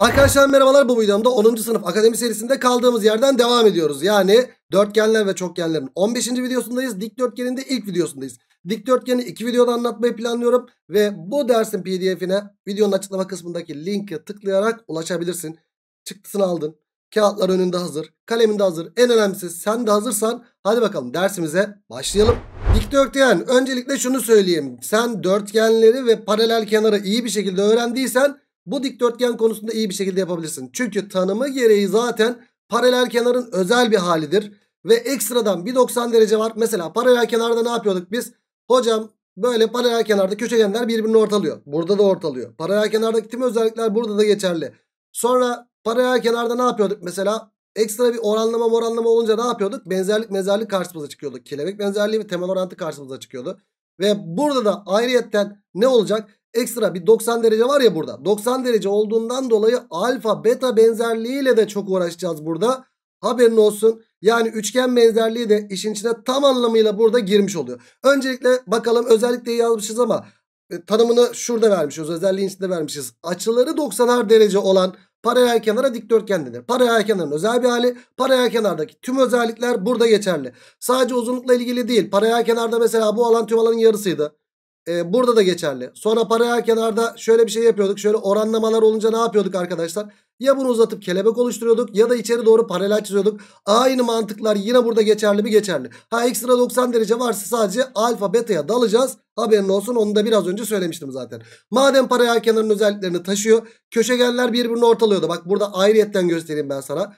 Arkadaşlar merhabalar bu videomda 10. sınıf akademi serisinde kaldığımız yerden devam ediyoruz. Yani dörtgenler ve çokgenlerin 15. videosundayız. Dikdörtgenin de ilk videosundayız. Dikdörtgeni iki videoda anlatmayı planlıyorum. Ve bu dersin pdf'ine videonun açıklama kısmındaki linki tıklayarak ulaşabilirsin. Çıktısını aldın. Kağıtlar önünde hazır. Kalemin de hazır. En önemlisi sen de hazırsan hadi bakalım dersimize başlayalım. Dikdörtgen öncelikle şunu söyleyeyim. Sen dörtgenleri ve paralel kenarı iyi bir şekilde öğrendiysen bu dikdörtgen konusunda iyi bir şekilde yapabilirsin. Çünkü tanımı gereği zaten paralel kenarın özel bir halidir. Ve ekstradan bir 90 derece var. Mesela paralel kenarda ne yapıyorduk biz? Hocam böyle paralel kenarda köşegenler birbirini ortalıyor. Burada da ortalıyor. Paralel kenardaki tüm özellikler burada da geçerli. Sonra paralel kenarda ne yapıyorduk? Mesela ekstra bir oranlama oranlama olunca ne yapıyorduk? Benzerlik mezerlik karşımıza çıkıyordu. Kelebek benzerliği ve temel orantı karşımıza çıkıyordu. Ve burada da ayrıyetten ne olacak? Ekstra bir 90 derece var ya burada. 90 derece olduğundan dolayı alfa beta benzerliğiyle de çok uğraşacağız burada. Haberin olsun. Yani üçgen benzerliği de işin içine tam anlamıyla burada girmiş oluyor. Öncelikle bakalım özellikle yazmışız ama e, tanımını şurada vermişiz. Özelliğin içinde vermişiz. Açıları 90'ar derece olan paralel kenara dikdörtgen denir. Paralel kenarın özel bir hali. Paralel kenardaki tüm özellikler burada geçerli. Sadece uzunlukla ilgili değil. Paralel kenarda mesela bu alan tüm alanın yarısıydı. Ee, burada da geçerli. Sonra paralel kenarda şöyle bir şey yapıyorduk. Şöyle oranlamalar olunca ne yapıyorduk arkadaşlar? Ya bunu uzatıp kelebek oluşturuyorduk ya da içeri doğru paralel çiziyorduk. Aynı mantıklar yine burada geçerli mi geçerli. Ha ekstra 90 derece varsa sadece alfa beta'ya dalacağız. Haberin olsun onu da biraz önce söylemiştim zaten. Madem paralel kenarın özelliklerini taşıyor. Köşegenler birbirini ortalıyordu. Bak burada ayrıyetten göstereyim ben sana.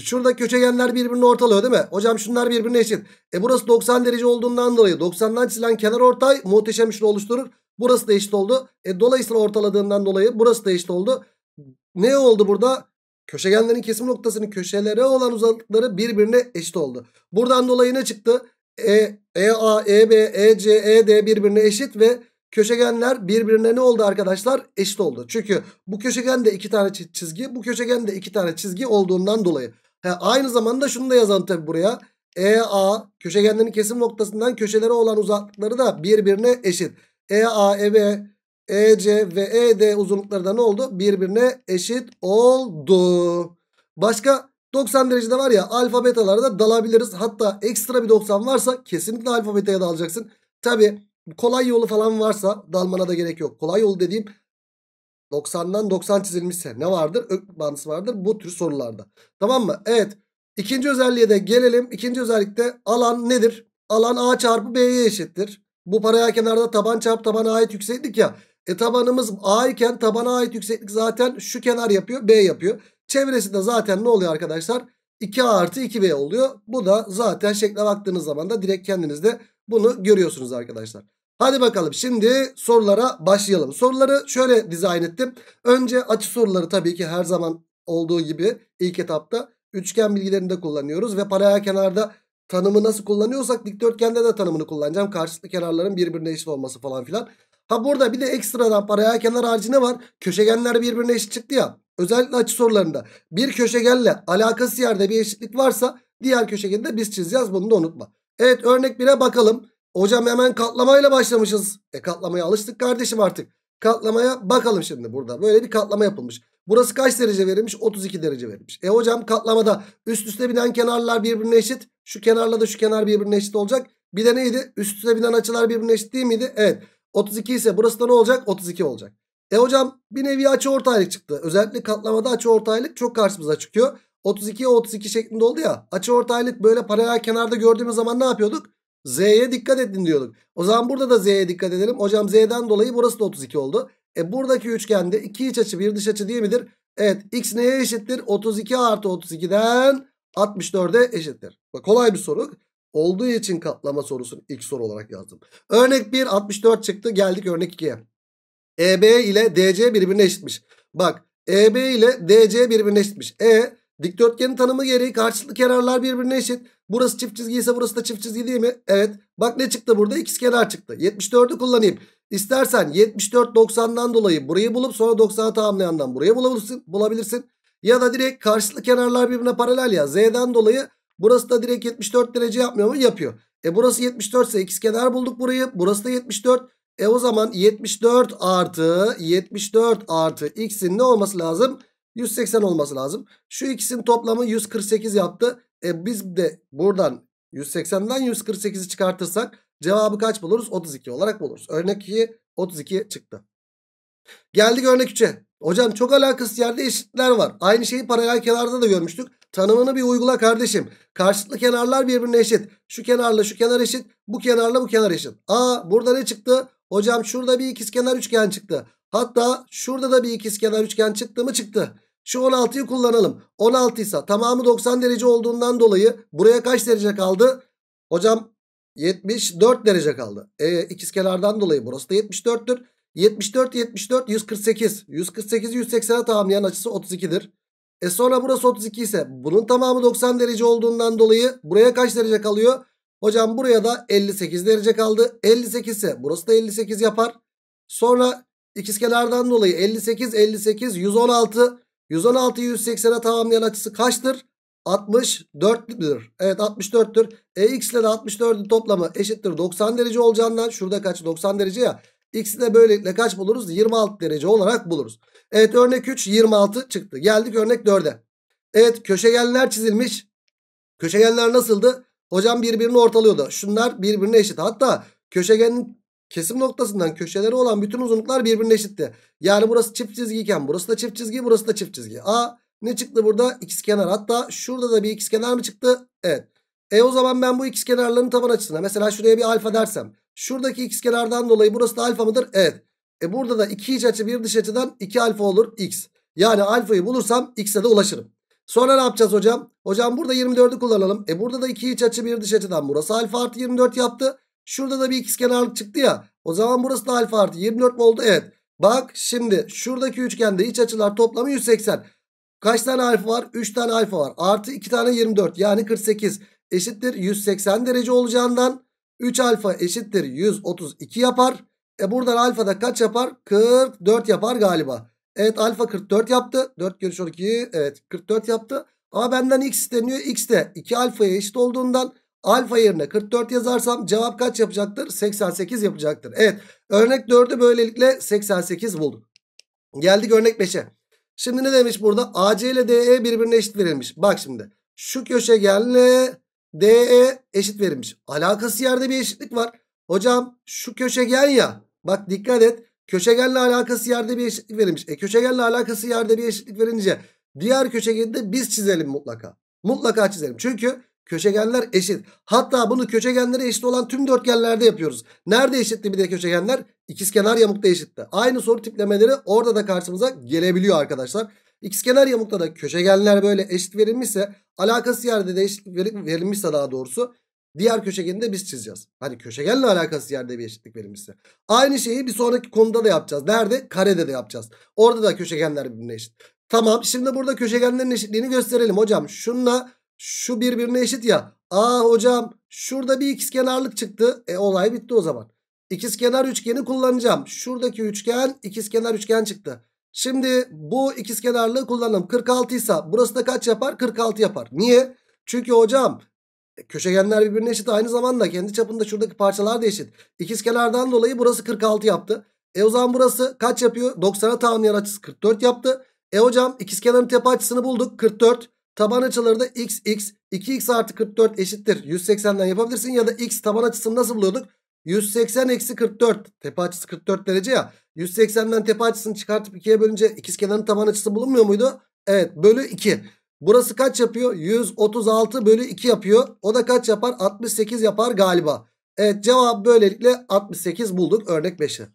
Şurada köşegenler birbirini ortalıyor değil mi? Hocam şunlar birbirine eşit. E burası 90 derece olduğundan dolayı 90'dan çizilen kenar ortay muhteşem üçlü oluşturur. Burası da eşit oldu. E dolayısıyla ortaladığından dolayı burası da eşit oldu. Ne oldu burada? Köşegenlerin kesim noktasının köşelere olan uzaklıkları birbirine eşit oldu. Buradan dolayı ne çıktı? E, EA, EB, EC, ED birbirine eşit ve köşegenler birbirine ne oldu arkadaşlar? Eşit oldu. Çünkü bu köşegende iki tane çizgi, bu köşegende iki tane çizgi olduğundan dolayı. He, aynı zamanda şunu da yazalım tabi buraya. EA köşegenlerin kesim noktasından köşelere olan uzaklıkları da birbirine eşit. EA, EB, EC ve ED uzunlukları da ne oldu? Birbirine eşit oldu. Başka 90 derecede var ya alfa betalara da dalabiliriz. Hatta ekstra bir 90 varsa kesinlikle alfa betaya dalacaksın. Tabi kolay yolu falan varsa dalmana da gerek yok. Kolay yolu dediğim 90'dan 90 çizilmişse ne vardır? Öklük bağıntısı vardır bu tür sorularda. Tamam mı? Evet. İkinci özelliğe de gelelim. İkinci özellikte alan nedir? Alan A çarpı B'ye eşittir. Bu paraya kenarda taban çarpı tabana ait yükseklik ya. E tabanımız A iken tabana ait yükseklik zaten şu kenar yapıyor B yapıyor. Çevresi de zaten ne oluyor arkadaşlar? 2A artı 2B oluyor. Bu da zaten şekle baktığınız zaman da direkt kendinizde bunu görüyorsunuz arkadaşlar. Hadi bakalım şimdi sorulara başlayalım. Soruları şöyle dizayn ettim. Önce açı soruları tabii ki her zaman olduğu gibi ilk etapta üçgen bilgilerinde kullanıyoruz. Ve paralel kenarda tanımı nasıl kullanıyorsak dikdörtgende de tanımını kullanacağım. Karşılıklı kenarların birbirine eşit olması falan filan. Ha burada bir de ekstradan paralel kenar harici ne var? Köşegenler birbirine eşit çıktı ya. Özellikle açı sorularında bir köşegenle alakası yerde bir eşitlik varsa diğer köşegeni de biz çizeceğiz. Bunu da unutma. Evet örnek 1'e bakalım. Hocam hemen katlamayla başlamışız. E katlamaya alıştık kardeşim artık. Katlamaya bakalım şimdi burada. Böyle bir katlama yapılmış. Burası kaç derece verilmiş? 32 derece verilmiş. E hocam katlamada üst üste binen kenarlar birbirine eşit. Şu kenarla da şu kenar birbirine eşit olacak. Bir de neydi? Üst üste binen açılar birbirine eşit değil miydi? Evet. 32 ise burası da ne olacak? 32 olacak. E hocam bir nevi açı ortaylık çıktı. Özellikle katlamada açı ortaylık çok karşımıza çıkıyor. 32'ye 32 şeklinde oldu ya. Açı ortaylık böyle paralel kenarda gördüğümüz zaman ne yapıyorduk? Z'ye dikkat edin diyorduk. O zaman burada da Z'ye dikkat edelim. Hocam Z'den dolayı burası da 32 oldu. E buradaki üçgende iki iç açı bir dış açı değil midir? Evet x neye eşittir? 32 artı 32'den 64'e eşittir. Bak kolay bir soru. Olduğu için katlama sorusunu ilk soru olarak yazdım. Örnek 1 64 çıktı. Geldik örnek 2'ye. EB ile DC birbirine eşitmiş. Bak EB ile DC birbirine eşitmiş. E dikdörtgenin tanımı gereği karşılıklı kenarlar birbirine eşit. Burası çift çizgi ise burası da çift çizgi değil mi? Evet. Bak ne çıktı burada? kenar çıktı. 74'ü kullanayım. İstersen 74 90'dan dolayı burayı bulup sonra 90'a tamamlayandan burayı bulabilirsin. bulabilirsin. Ya da direkt karşılıklı kenarlar birbirine paralel ya. Z'den dolayı burası da direkt 74 derece yapmıyor mu? Yapıyor. E burası 74 ise kenar bulduk burayı. Burası da 74. E o zaman 74 artı 74 artı x'in ne olması lazım? 180 olması lazım. Şu ikisinin toplamı 148 yaptı. E biz de buradan 180'den 148'i çıkartırsak cevabı kaç buluruz? 32 olarak buluruz. Örnek 2 32 çıktı. Geldik örnek 3'e. Hocam çok alakasız yerde eşitler var. Aynı şeyi paralel kenarda da görmüştük. Tanımını bir uygula kardeşim. Karşılıklı kenarlar birbirine eşit. Şu kenarla şu kenar eşit. Bu kenarla bu kenar eşit. Aa burada ne çıktı? Hocam şurada bir ikizkenar üçgen çıktı. Hatta şurada da bir ikizkenar üçgen çıktı mı çıktı. Şu 16'yı kullanalım. 16 ise tamamı 90 derece olduğundan dolayı buraya kaç derece kaldı? Hocam 74 derece kaldı. E, ikizkenardan dolayı burası da 74'tür. 74 74 148. 148'i 180'e tamamlayan açısı 32'dir. E sonra burası 32 ise bunun tamamı 90 derece olduğundan dolayı buraya kaç derece kalıyor? Hocam buraya da 58 derece kaldı. 58 ise burası da 58 yapar. Sonra ikizkenardan dolayı 58 58 116 116'yı 180'e tamamlayan açısı kaçtır? 64'tür. Evet 64'tür. E x ile de 64'ün toplamı eşittir 90 derece olacağından şurada kaç 90 derece ya. X'i de böylelikle kaç buluruz? 26 derece olarak buluruz. Evet örnek 3 26 çıktı. Geldik örnek 4'e. Evet köşegenler çizilmiş. Köşegenler nasıldı? Hocam birbirini ortalıyordu. Şunlar birbirine eşit. Hatta köşegenin kesim noktasından köşeleri olan bütün uzunluklar birbirine eşitti. Yani burası çift çizgiyken burası da çift çizgi burası da çift çizgi. A ne çıktı burada? İkizkenar. Hatta şurada da bir ikizkenar mı çıktı? Evet. E o zaman ben bu ikizkenarların taban açısına mesela şuraya bir alfa dersem. Şuradaki ikizkenardan dolayı burası da alfa mıdır? Evet. E burada da iki iç açı bir dış açıdan 2 alfa olur x. Yani alfayı bulursam x'e de ulaşırım. Sonra ne yapacağız hocam? Hocam burada 24'ü kullanalım. E burada da iki iç açı bir dış açıdan burası alfa artı 24 yaptı. Şurada da bir ikizkenarlık çıktı ya. O zaman burası da alfa artı 24 mi oldu? Evet. Bak şimdi şuradaki üçgende iç açılar toplamı 180. Kaç tane alfa var? 3 tane alfa var. Artı 2 tane 24 yani 48 eşittir 180 derece olacağından 3 alfa eşittir 132 yapar. E buradan alfa da kaç yapar? 44 yapar galiba. Evet alfa 44 yaptı. 4 görüş 12 evet 44 yaptı. Ama benden x isteniyor. X de 2 alfaya eşit olduğundan alfa yerine 44 yazarsam cevap kaç yapacaktır? 88 yapacaktır. Evet örnek 4'ü böylelikle 88 bulduk. Geldik örnek 5'e. Şimdi ne demiş burada? AC ile DE birbirine eşit verilmiş. Bak şimdi. Şu köşegenle DE eşit verilmiş. Alakası yerde bir eşitlik var. Hocam şu köşegen ya. Bak dikkat et. Köşegenle alakası yerde bir eşitlik verilmiş. E köşegenle alakası yerde bir eşitlik verince diğer köşegeni de biz çizelim mutlaka. Mutlaka çizelim. Çünkü köşegenler eşit. Hatta bunu köşegenlere eşit olan tüm dörtgenlerde yapıyoruz. Nerede eşitti bir de köşegenler? İkizkenar yamukta eşitti. Aynı soru tiplemeleri orada da karşımıza gelebiliyor arkadaşlar. İkizkenar yamukta da köşegenler böyle eşit verilmişse alakası yerde de eşit verilmişse daha doğrusu diğer köşegeni de biz çizeceğiz. Hani köşegenle alakası yerde bir eşitlik verilmişse. Aynı şeyi bir sonraki konuda da yapacağız. Nerede? Karede de yapacağız. Orada da köşegenler birbirine eşit. Tamam şimdi burada köşegenlerin eşitliğini gösterelim hocam. Şunla şu birbirine eşit ya. Aa hocam şurada bir ikizkenarlık çıktı. E olay bitti o zaman. İkizkenar üçgeni kullanacağım. Şuradaki üçgen ikizkenar üçgen çıktı. Şimdi bu ikizkenarlığı kullanalım. 46 ise burası da kaç yapar? 46 yapar. Niye? Çünkü hocam köşegenler birbirine eşit aynı zamanda kendi çapında şuradaki parçalar da eşit. İkizkenardan dolayı burası 46 yaptı. E o zaman burası kaç yapıyor? 90'a tamamlayan açısı 44 yaptı. E hocam ikizkenarın tepe açısını bulduk 44. Taban açıları da x x 2x artı 44 eşittir. 180'den yapabilirsin ya da x taban açısını nasıl buluyorduk? 180 eksi 44 tepe açısı 44 derece ya. 180'den tepe açısını çıkartıp 2'ye bölünce ikizkenarın taban açısı bulunmuyor muydu? Evet bölü 2. Burası kaç yapıyor? 136 bölü 2 yapıyor. O da kaç yapar? 68 yapar galiba. Evet cevap böylelikle 68 bulduk örnek 5'e.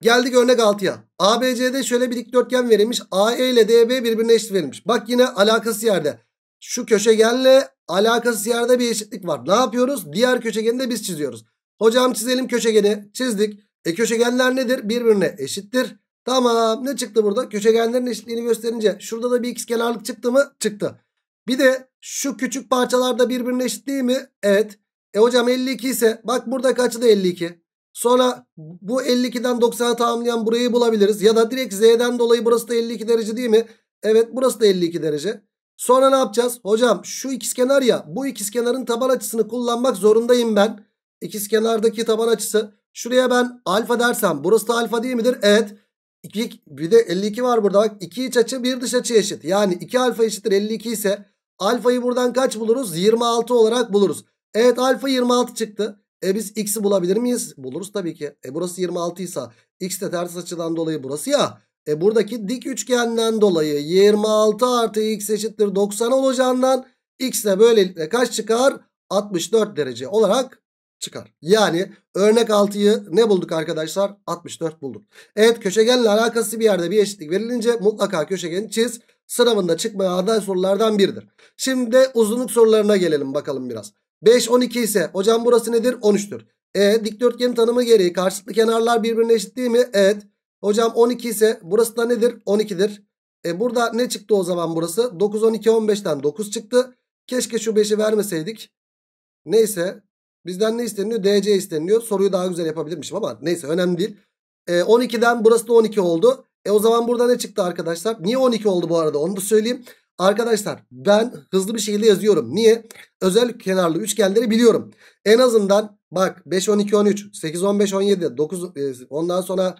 Geldik örnek 6'ya. ABC'de şöyle bir dikdörtgen verilmiş. AE ile DB birbirine eşit verilmiş. Bak yine alakası yerde. Şu köşegenle alakası yerde bir eşitlik var. Ne yapıyoruz? Diğer köşegeni de biz çiziyoruz. Hocam çizelim köşegeni. Çizdik. E köşegenler nedir? Birbirine eşittir. Tamam ne çıktı burada? Köşegenlerin eşitliğini gösterince şurada da bir ikizkenarlık çıktı mı? Çıktı. Bir de şu küçük parçalarda birbirine eşit değil mi? Evet. E hocam 52 ise bak burada kaçı da 52. Sonra bu 52'den 90'a tamamlayan burayı bulabiliriz. Ya da direkt Z'den dolayı burası da 52 derece değil mi? Evet burası da 52 derece. Sonra ne yapacağız? Hocam şu ikizkenar ya bu ikizkenarın taban açısını kullanmak zorundayım ben. İkizkenardaki taban açısı. Şuraya ben alfa dersem burası da alfa değil midir? Evet. 2, bir de 52 var burada bak. 2 iç açı bir dış açı eşit. Yani 2 alfa eşittir 52 ise alfayı buradan kaç buluruz? 26 olarak buluruz. Evet alfa 26 çıktı. E biz x'i bulabilir miyiz? Buluruz tabii ki. E burası 26 ise x de ters açıdan dolayı burası ya. E buradaki dik üçgenden dolayı 26 artı x eşittir 90 olacağından x de böylelikle kaç çıkar? 64 derece olarak çıkar. Yani örnek 6'yı ne bulduk arkadaşlar? 64 bulduk. Evet köşegenle alakası bir yerde bir eşitlik verilince mutlaka köşegeni çiz. Sınavında çıkmaya aday sorulardan biridir. Şimdi uzunluk sorularına gelelim bakalım biraz. 5 12 ise hocam burası nedir? 13'tür. E dikdörtgenin tanımı gereği karşılıklı kenarlar birbirine eşit değil mi? Evet. Hocam 12 ise burası da nedir? 12'dir. E burada ne çıktı o zaman burası? 9 12 15'ten 9 çıktı. Keşke şu 5'i vermeseydik. Neyse. Bizden ne isteniyor? DC isteniyor. Soruyu daha güzel yapabilirmişim ama neyse önemli değil. E, 12'den burası da 12 oldu. E o zaman burada ne çıktı arkadaşlar? Niye 12 oldu bu arada onu da söyleyeyim. Arkadaşlar ben hızlı bir şekilde yazıyorum. Niye? Özel kenarlı üçgenleri biliyorum. En azından bak 5 12 13 8 15 17 9 ondan sonra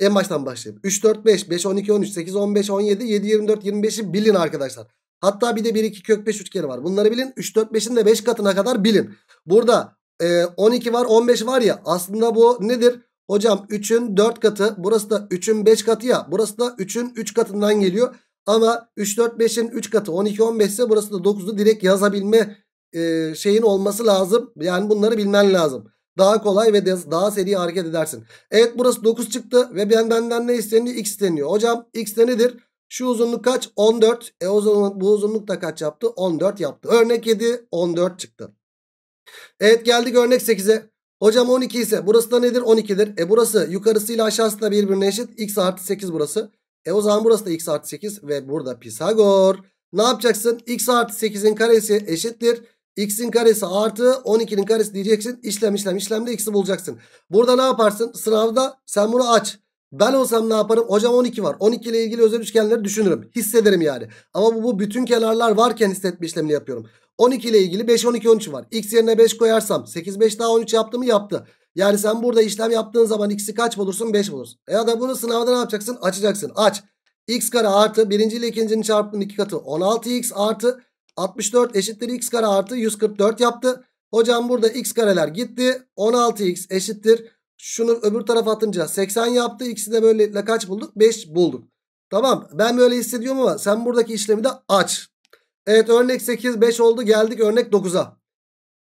en baştan başlayayım. 3 4 5 5 12 13 8 15 17 7 24 25'i bilin arkadaşlar. Hatta bir de 1 2 kök 5 üçgeni var. Bunları bilin. 3 4 5'in de 5 katına kadar bilin. Burada e, 12 var 15 var ya aslında bu nedir? Hocam 3'ün 4 katı burası da 3'ün 5 katı ya burası da 3'ün 3 katından geliyor. Ama 3 4 5'in 3 katı 12 15 ise burası da 9'u direkt yazabilme e, şeyin olması lazım. Yani bunları bilmen lazım. Daha kolay ve daha seri hareket edersin. Evet burası 9 çıktı ve ben benden ne isteniyor? X isteniyor. Hocam X de nedir? Şu uzunluk kaç? 14. E o zaman bu uzunluk da kaç yaptı? 14 yaptı. Örnek 7 14 çıktı. Evet geldik örnek 8'e. Hocam 12 ise burası da nedir? 12'dir. E burası yukarısıyla aşağısı da birbirine eşit. X artı 8 burası. E o zaman burası da x artı 8 ve burada Pisagor. Ne yapacaksın? x artı 8'in karesi eşittir. x'in karesi artı 12'nin karesi diyeceksin. İşlem işlem işlemde x'i bulacaksın. Burada ne yaparsın? Sınavda sen bunu aç. Ben olsam ne yaparım? Hocam 12 var. 12 ile ilgili özel üçgenleri düşünürüm. Hissederim yani. Ama bu, bu bütün kenarlar varken hissetme işlemini yapıyorum. 12 ile ilgili 5 12 13 var. X yerine 5 koyarsam 8 5 daha 13 yaptı mı? Yaptı. Yani sen burada işlem yaptığın zaman x'i kaç bulursun? 5 bulursun. E ya da bunu sınavda ne yapacaksın? Açacaksın. Aç. x kare artı birinci ile ikincinin çarpımının iki katı 16x artı 64 eşittir x kare artı 144 yaptı. Hocam burada x kareler gitti. 16x eşittir. Şunu öbür tarafa atınca 80 yaptı. X'i de böylelikle kaç bulduk? 5 bulduk. Tamam ben böyle hissediyorum ama sen buradaki işlemi de aç. Evet örnek 8 5 oldu geldik örnek 9'a.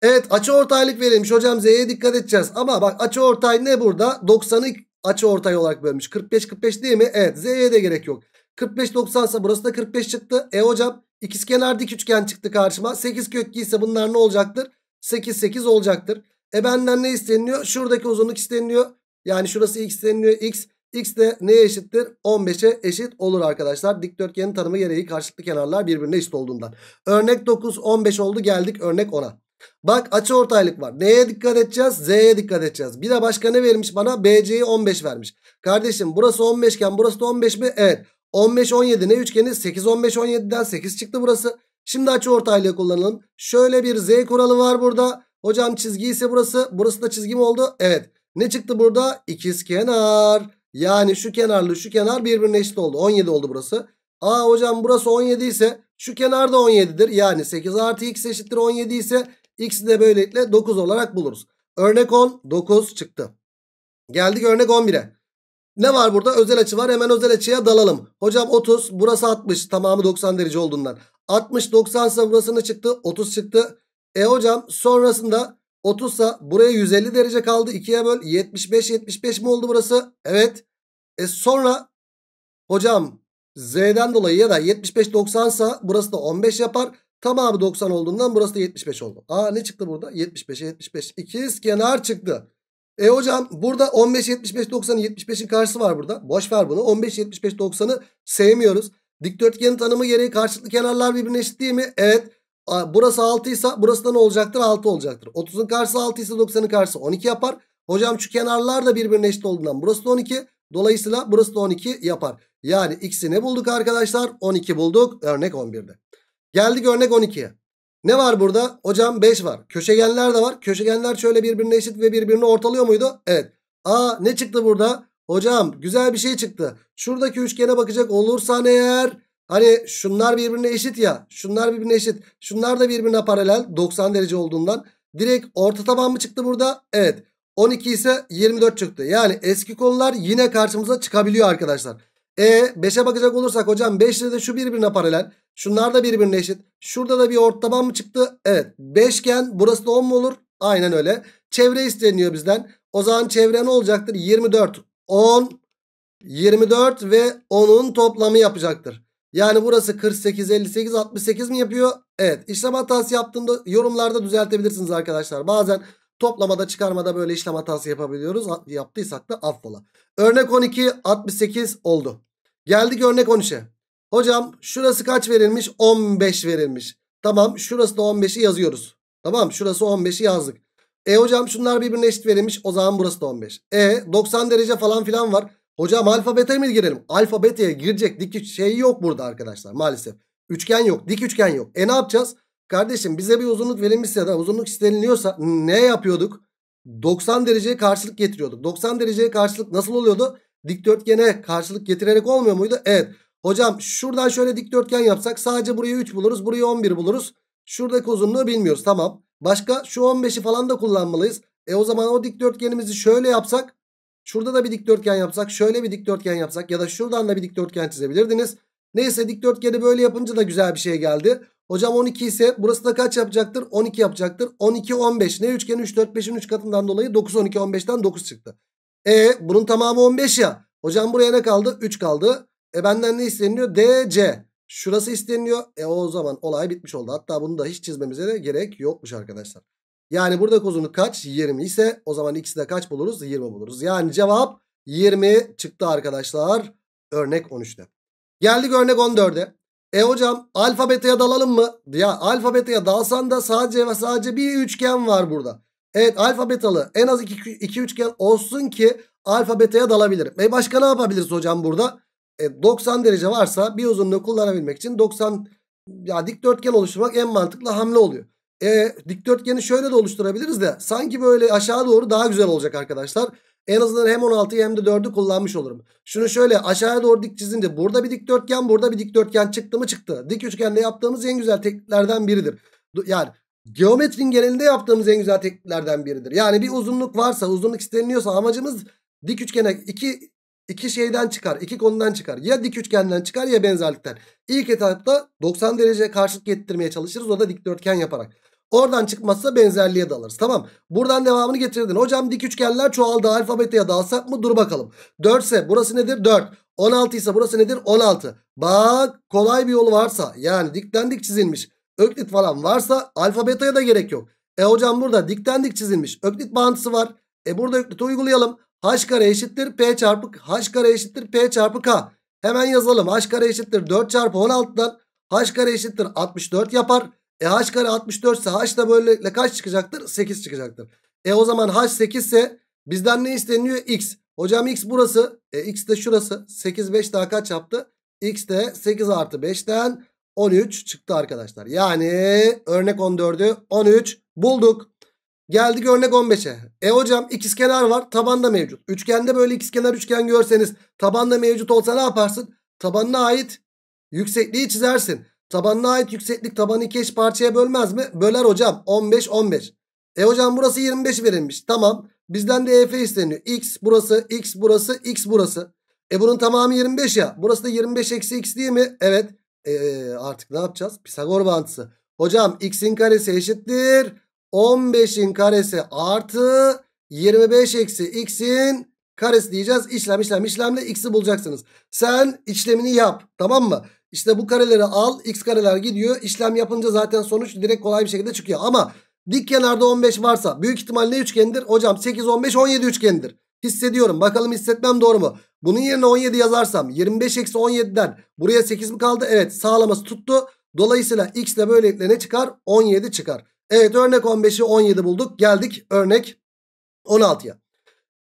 Evet açı ortaylık verilmiş. Hocam Z'ye dikkat edeceğiz. Ama bak açı ortay ne burada? 90'ı açı ortay olarak bölmüş. 45 45 değil mi? Evet Z'ye de gerek yok. 45 90 ise burası da 45 çıktı. E hocam ikizkenar dik üçgen çıktı karşıma. 8 kök ise bunlar ne olacaktır? 8 8 olacaktır. E benden ne isteniyor? Şuradaki uzunluk isteniyor. Yani şurası x isteniyor x. X de neye eşittir? 15'e eşit olur arkadaşlar. Dikdörtgenin tanımı gereği karşılıklı kenarlar birbirine eşit olduğundan. Örnek 9 15 oldu geldik örnek 10'a. Bak açı ortaylık var. Neye dikkat edeceğiz? Z'ye dikkat edeceğiz. Bir de başka ne vermiş bana? BC'yi 15 vermiş. Kardeşim burası 15 iken burası da 15 mi? Evet. 15 17 ne üçgeni? 8 15 17'den 8 çıktı burası. Şimdi açı ortaylığı kullanalım. Şöyle bir Z kuralı var burada. Hocam çizgi ise burası. Burası da çizgi mi oldu? Evet. Ne çıktı burada? İkiz kenar. Yani şu kenarlı şu kenar birbirine eşit oldu. 17 oldu burası. Aa hocam burası 17 ise şu kenar da 17'dir. Yani 8 artı x eşittir 17 ise X'i de böylelikle 9 olarak buluruz. Örnek 10 9 çıktı. Geldik örnek 11'e. Ne var burada? Özel açı var. Hemen özel açıya dalalım. Hocam 30 burası 60 tamamı 90 derece olduğundan. 60 90 ise burası ne çıktı? 30 çıktı. E hocam sonrasında 30 ise buraya 150 derece kaldı. 2'ye böl 75 75 mi oldu burası? Evet. E sonra hocam Z'den dolayı ya da 75 90 ise burası da 15 yapar. Tamamı 90 olduğundan burası da 75 oldu. Aa ne çıktı burada? 75'e 75. İkiz kenar çıktı. E hocam burada 15 75 90 75'in karşısı var burada. Boş ver bunu. 15 75 90'ı sevmiyoruz. Dikdörtgenin tanımı gereği karşılıklı kenarlar birbirine eşit değil mi? Evet. Burası 6 ise burası da ne olacaktır? 6 olacaktır. 30'un karşısı 6 ise 90'ın karşısı 12 yapar. Hocam şu kenarlar da birbirine eşit olduğundan burası da 12. Dolayısıyla burası da 12 yapar. Yani x'i ne bulduk arkadaşlar? 12 bulduk. Örnek 11'de. Geldik örnek 12'ye. Ne var burada? Hocam 5 var. Köşegenler de var. Köşegenler şöyle birbirine eşit ve birbirini ortalıyor muydu? Evet. Aa ne çıktı burada? Hocam güzel bir şey çıktı. Şuradaki üçgene bakacak olursan eğer hani şunlar birbirine eşit ya. Şunlar birbirine eşit. Şunlar da birbirine paralel 90 derece olduğundan. Direkt orta taban mı çıktı burada? Evet. 12 ise 24 çıktı. Yani eski konular yine karşımıza çıkabiliyor arkadaşlar. E 5'e bakacak olursak hocam 5 ile de şu birbirine paralel. Şunlar da birbirine eşit. Şurada da bir orta taban mı çıktı? Evet. Beşgen burası da 10 mu olur? Aynen öyle. Çevre isteniyor bizden. O zaman çevre ne olacaktır? 24, 10, 24 ve 10'un toplamı yapacaktır. Yani burası 48, 58, 68 mi yapıyor? Evet. İşlem hatası yaptığında yorumlarda düzeltebilirsiniz arkadaşlar. Bazen toplamada çıkarmada böyle işlem hatası yapabiliyoruz. Yaptıysak da affola. Örnek 12, 68 oldu. Geldik örnek 13'e. Hocam şurası kaç verilmiş? 15 verilmiş. Tamam şurası da 15'i yazıyoruz. Tamam şurası 15'i yazdık. E hocam şunlar birbirine eşit verilmiş. O zaman burası da 15. E 90 derece falan filan var. Hocam alfa beta'ya mı girelim? Alfa beta'ya girecek dik şey yok burada arkadaşlar maalesef. Üçgen yok. Dik üçgen yok. E ne yapacağız? Kardeşim bize bir uzunluk verilmişse ya da uzunluk isteniliyorsa ne yapıyorduk? 90 dereceye karşılık getiriyorduk. 90 dereceye karşılık nasıl oluyordu? Dikdörtgene karşılık getirerek olmuyor muydu? Evet. Hocam şuradan şöyle dikdörtgen yapsak sadece burayı 3 buluruz. Burayı 11 buluruz. Şuradaki uzunluğu bilmiyoruz. Tamam. Başka şu 15'i falan da kullanmalıyız. E o zaman o dikdörtgenimizi şöyle yapsak. Şurada da bir dikdörtgen yapsak. Şöyle bir dikdörtgen yapsak. Ya da şuradan da bir dikdörtgen çizebilirdiniz. Neyse dikdörtgeni böyle yapınca da güzel bir şey geldi. Hocam 12 ise burası da kaç yapacaktır? 12 yapacaktır. 12 15 ne üçgen 3 4 5'in 3 katından dolayı 9 12 15'ten 9 çıktı. E bunun tamamı 15 ya. Hocam buraya ne kaldı? 3 kaldı. E benden ne isteniyor? DC. Şurası isteniyor. E o zaman olay bitmiş oldu. Hatta bunu da hiç çizmemize gerek yokmuş arkadaşlar. Yani burada uzunluk kaç? 20 ise o zaman ikisi de kaç buluruz? 20 buluruz. Yani cevap 20 çıktı arkadaşlar. Örnek 13'te. Geldik örnek 14'e. E hocam alfa beta'ya dalalım mı? Ya alfa beta'ya dalsan da sadece ve sadece bir üçgen var burada. Evet alfa betalı en az iki, iki üçgen olsun ki alfa beta'ya dalabilirim. E başka ne yapabiliriz hocam burada? E 90 derece varsa bir uzunluğu kullanabilmek için 90 ya dikdörtgen oluşturmak en mantıklı hamle oluyor. E, dikdörtgeni şöyle de oluşturabiliriz de sanki böyle aşağı doğru daha güzel olacak arkadaşlar. En azından hem 16'yı hem de 4'ü kullanmış olurum. Şunu şöyle aşağıya doğru dik çizince burada bir dikdörtgen burada bir dikdörtgen çıktı mı çıktı. Dik üçgende yaptığımız en güzel tekniklerden biridir. Yani geometrin genelinde yaptığımız en güzel tekniklerden biridir. Yani bir uzunluk varsa uzunluk isteniliyorsa amacımız dik üçgene iki, iki şeyden çıkar. iki konudan çıkar. Ya dik üçgenden çıkar ya benzerlikten. İlk etapta 90 derece karşılık getirmeye çalışırız. O da dikdörtgen yaparak. Oradan çıkmazsa benzerliğe dalırız. Tamam. Buradan devamını getirdin. Hocam dik üçgenler çoğaldı. Alfabeteye dalsak mı? Dur bakalım. 4 ise burası nedir? 4. 16 ise burası nedir? 16. Bak kolay bir yolu varsa yani dikten dik çizilmiş. Öklit falan varsa alfabetaya da gerek yok. E hocam burada dikten dik çizilmiş. Öklit bağıntısı var. E burada öklit uygulayalım. H kare eşittir P çarpı H kare eşittir P çarpı K. Hemen yazalım. H kare eşittir 4 çarpı 16'dan H kare eşittir 64 yapar. E h kare 64 ise h da böyle kaç çıkacaktır? 8 çıkacaktır. E o zaman h 8 ise bizden ne isteniyor? x. Hocam x burası. E x de şurası. 8 5 daha kaç yaptı? x de 8 artı 5'ten 13 çıktı arkadaşlar. Yani örnek 14'ü 13 bulduk. Geldik örnek 15'e. E hocam ikizkenar var tabanda mevcut. Üçgende böyle ikizkenar üçgen görseniz tabanda mevcut olsa ne yaparsın? Tabanına ait yüksekliği çizersin. Tabanına ait yükseklik tabanı iki eş parçaya bölmez mi? Böler hocam. 15 15. E hocam burası 25 verilmiş. Tamam. Bizden de EF isteniyor. X burası, X burası, X burası. E bunun tamamı 25 ya. Burası da 25 eksi X değil mi? Evet. E, artık ne yapacağız? Pisagor bağıntısı. Hocam X'in karesi eşittir. 15'in karesi artı 25 eksi X'in karesi diyeceğiz. İşlem işlem işlemle X'i bulacaksınız. Sen işlemini yap. Tamam mı? İşte bu kareleri al. X kareler gidiyor. İşlem yapınca zaten sonuç direkt kolay bir şekilde çıkıyor. Ama dik kenarda 15 varsa büyük ihtimal ne üçgendir? Hocam 8, 15, 17 üçgendir. Hissediyorum. Bakalım hissetmem doğru mu? Bunun yerine 17 yazarsam 25 eksi 17'den buraya 8 mi kaldı? Evet sağlaması tuttu. Dolayısıyla x de böylelikle ne çıkar? 17 çıkar. Evet örnek 15'i 17 bulduk. Geldik örnek 16'ya.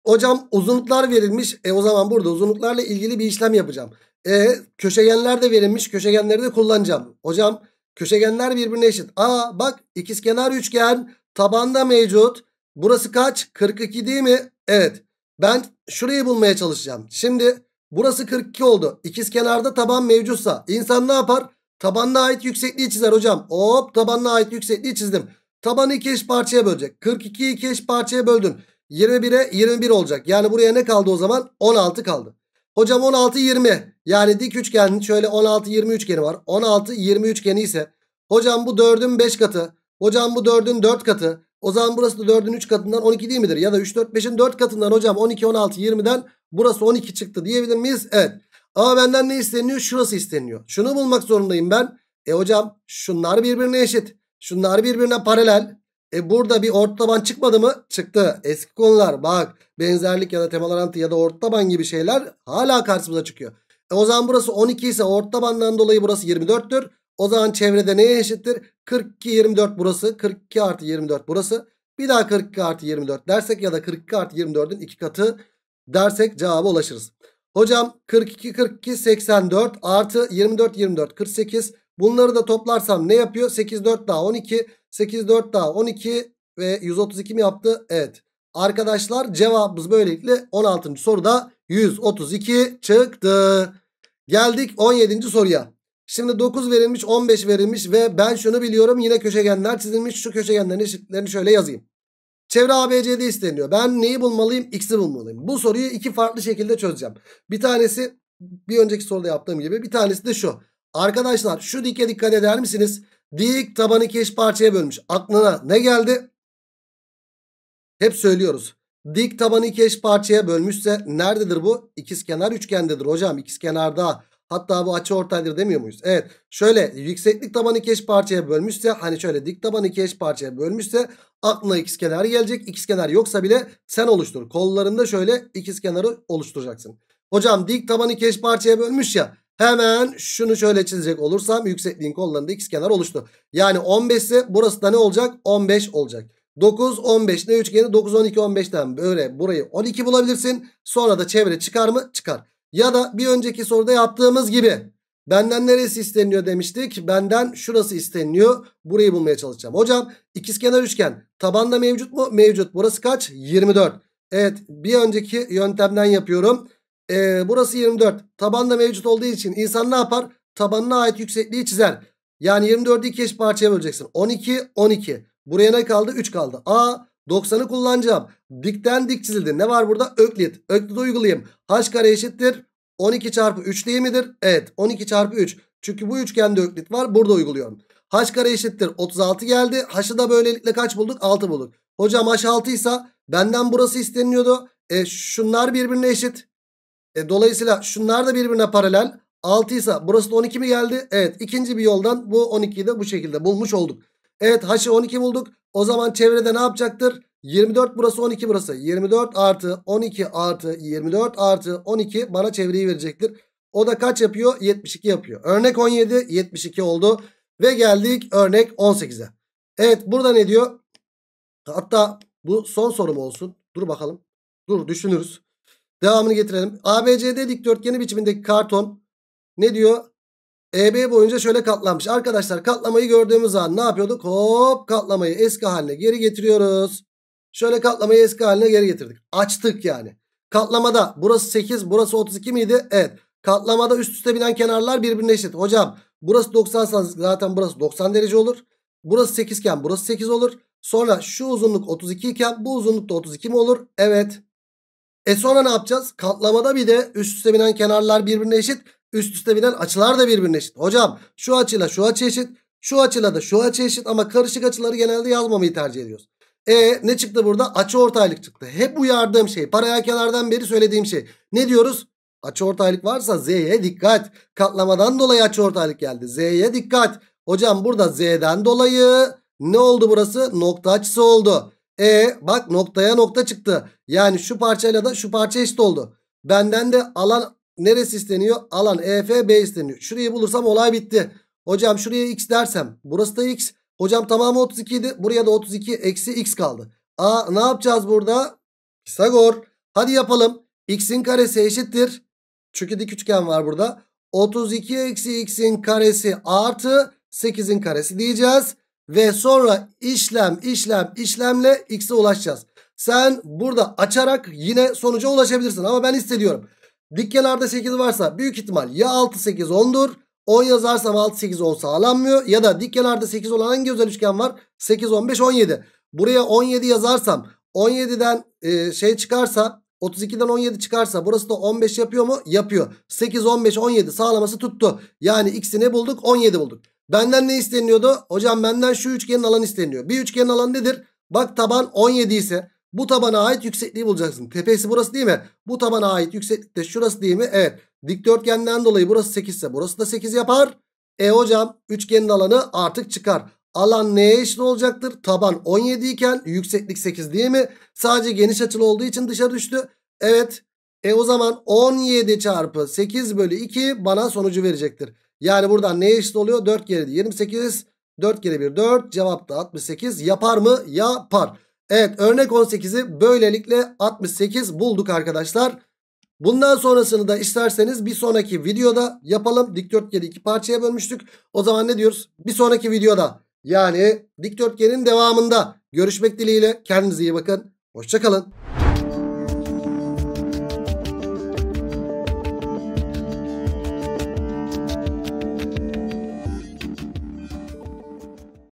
Hocam uzunluklar verilmiş. E o zaman burada uzunluklarla ilgili bir işlem yapacağım. E köşegenler de verilmiş. Köşegenleri de kullanacağım. Hocam köşegenler birbirine eşit. Aa bak ikizkenar üçgen tabanda mevcut. Burası kaç? 42 değil mi? Evet. Ben şurayı bulmaya çalışacağım. Şimdi burası 42 oldu. İkiz kenarda taban mevcutsa insan ne yapar? Tabanına ait yüksekliği çizer hocam. Hop tabanına ait yüksekliği çizdim. Tabanı iki eş parçaya bölecek. 42'yi iki eş parçaya böldün. 21'e 21 olacak. Yani buraya ne kaldı o zaman? 16 kaldı. Hocam 16 20. Yani dik üçgenin şöyle 16 20 üçgeni var. 16 20 üçgeni ise hocam bu 4'ün 5 katı. Hocam bu 4'ün 4 katı. O zaman burası da 4'ün 3 katından 12 değil midir? Ya da 3 4 5'in 4 katından hocam 12 16 20'den burası 12 çıktı diyebilir miyiz? Evet. Ama benden ne isteniyor? Şurası isteniyor. Şunu bulmak zorundayım ben. E hocam şunlar birbirine eşit. Şunlar birbirine paralel. E burada bir orta taban çıkmadı mı? Çıktı. Eski konular bak benzerlik ya da temalarantı ya da orta taban gibi şeyler hala karşımıza çıkıyor. E o zaman burası 12 ise orta tabandan dolayı burası 24'tür. O zaman çevrede neye eşittir? 42 24 burası. 42 artı 24 burası. Bir daha 42 artı 24 dersek ya da 42 artı 24'ün iki katı dersek cevaba ulaşırız. Hocam 42 42 84 artı 24 24 48 bunları da toplarsam ne yapıyor? 8 4 daha 12 8 4 daha 12 ve 132 mi yaptı? Evet. Arkadaşlar cevabımız böylelikle 16. soruda 132 çıktı. Geldik 17. soruya. Şimdi 9 verilmiş 15 verilmiş ve ben şunu biliyorum yine köşegenler çizilmiş. Şu köşegenlerin eşitlerini şöyle yazayım. Çevre ABCD isteniyor. Ben neyi bulmalıyım? X'i bulmalıyım. Bu soruyu iki farklı şekilde çözeceğim. Bir tanesi bir önceki soruda yaptığım gibi bir tanesi de şu. Arkadaşlar şu dike dikkat eder misiniz? Dik tabanı iki parçaya bölmüş. Aklına ne geldi? Hep söylüyoruz. Dik tabanı iki parçaya bölmüşse nerededir bu? İkizkenar üçgendedir hocam. İkizkenarda. Hatta bu açı ortaydır demiyor muyuz? Evet. Şöyle yükseklik tabanı iki eş parçaya bölmüşse hani şöyle dik tabanı iki eş parçaya bölmüşse aklına ikizkenar gelecek. İkizkenar yoksa bile sen oluştur. Kollarında şöyle ikizkenarı oluşturacaksın. Hocam dik tabanı iki eş parçaya bölmüş ya. Hemen şunu şöyle çizecek olursam yüksekliğin kollarında ikizkenar oluştu. Yani 15 ise burası da ne olacak? 15 olacak. 9, 15 ne üçgeni? 9, 12, 15'ten böyle burayı 12 bulabilirsin. Sonra da çevre çıkar mı? Çıkar. Ya da bir önceki soruda yaptığımız gibi benden neresi isteniyor demiştik. Benden şurası isteniyor. Burayı bulmaya çalışacağım. Hocam ikizkenar üçgen tabanda mevcut mu? Mevcut. Burası kaç? 24. Evet bir önceki yöntemden yapıyorum. Ee, burası 24. Tabanda mevcut olduğu için insan ne yapar? Tabanına ait yüksekliği çizer. Yani 24'ü iki eş parçaya böleceksin. 12, 12. Buraya ne kaldı? 3 kaldı. A 90'ı kullanacağım. Dikten dik çizildi. Ne var burada? Öklit. Öklit uygulayayım. H kare eşittir. 12 çarpı 3 değil midir? Evet 12 çarpı 3. Çünkü bu üçgende öklit var. Burada uyguluyorum. H kare eşittir. 36 geldi. H'ı da böylelikle kaç bulduk? 6 bulduk. Hocam H 6 ise benden burası isteniyordu. E şunlar birbirine eşit. E, dolayısıyla şunlar da birbirine paralel. 6 ise burası da 12 mi geldi? Evet ikinci bir yoldan bu 12'yi de bu şekilde bulmuş olduk. Evet H'ı 12 bulduk. O zaman çevrede ne yapacaktır? 24 burası 12 burası. 24 artı 12 artı 24 artı 12 bana çevreyi verecektir. O da kaç yapıyor? 72 yapıyor. Örnek 17 72 oldu. Ve geldik örnek 18'e. Evet burada ne diyor? Hatta bu son sorum olsun. Dur bakalım. Dur düşünürüz. Devamını getirelim. ABCD dikdörtgeni biçimindeki karton ne diyor? EB boyunca şöyle katlanmış. Arkadaşlar katlamayı gördüğümüz zaman ne yapıyorduk? Hop katlamayı eski haline geri getiriyoruz. Şöyle katlamayı eski haline geri getirdik. Açtık yani. Katlamada burası 8 burası 32 miydi? Evet. Katlamada üst üste binen kenarlar birbirine eşit. Hocam burası 90 zaten burası 90 derece olur. Burası 8 iken burası 8 olur. Sonra şu uzunluk 32 iken bu uzunluk da 32 mi olur? Evet. E sonra ne yapacağız? Katlamada bir de üst üste binen kenarlar birbirine eşit. Üst üste binen açılar da birbirine eşit. Hocam şu açıyla şu açı eşit. Şu açıyla da şu açı eşit ama karışık açıları genelde yazmamayı tercih ediyoruz. E ne çıktı burada? Açı ortaylık çıktı. Hep uyardığım şey. Paraya kenardan beri söylediğim şey. Ne diyoruz? Açı ortaylık varsa Z'ye dikkat. Katlamadan dolayı açı ortaylık geldi. Z'ye dikkat. Hocam burada Z'den dolayı ne oldu burası? Nokta açısı oldu. E bak noktaya nokta çıktı. Yani şu parçayla da şu parça eşit oldu. Benden de alan neresi isteniyor? Alan EF B isteniyor. Şurayı bulursam olay bitti. Hocam şuraya x dersem burası da x. Hocam tamamı 32 idi. Buraya da 32 eksi x kaldı. A ne yapacağız burada? Pisagor. Hadi yapalım. X'in karesi eşittir. Çünkü dik üçgen var burada. 32 eksi x'in karesi artı 8'in karesi diyeceğiz. Ve sonra işlem işlem işlemle x'e ulaşacağız. Sen burada açarak yine sonuca ulaşabilirsin. Ama ben hissediyorum. Dik kenarda 8 varsa büyük ihtimal ya 6 8 10'dur. 10 yazarsam 6 8 10 sağlanmıyor. Ya da dik kenarda 8 olan hangi özel üçgen var? 8 15 17. Buraya 17 yazarsam 17'den e, şey çıkarsa 32'den 17 çıkarsa burası da 15 yapıyor mu? Yapıyor. 8, 15, 17 sağlaması tuttu. Yani x'i ne bulduk? 17 bulduk. Benden ne isteniyordu? Hocam benden şu üçgenin alanı isteniyor. Bir üçgenin alanı nedir? Bak taban 17 ise bu tabana ait yüksekliği bulacaksın. Tepesi burası değil mi? Bu tabana ait yükseklik de şurası değil mi? Evet. Dikdörtgenden dolayı burası 8 ise burası da 8 yapar. E hocam üçgenin alanı artık çıkar. Alan neye eşit olacaktır? Taban 17 iken yükseklik 8 değil mi? Sadece geniş açılı olduğu için dışarı düştü. Evet. E o zaman 17 çarpı 8 bölü 2 bana sonucu verecektir. Yani buradan neye eşit oluyor? 4 kere 28. 4 kere 1 4. Cevap da 68. Yapar mı? Yapar. Evet örnek 18'i böylelikle 68 bulduk arkadaşlar. Bundan sonrasını da isterseniz bir sonraki videoda yapalım. Dikdörtgeni iki parçaya bölmüştük. O zaman ne diyoruz? Bir sonraki videoda yani dikdörtgenin devamında görüşmek dileğiyle. Kendinize iyi bakın. Hoşçakalın.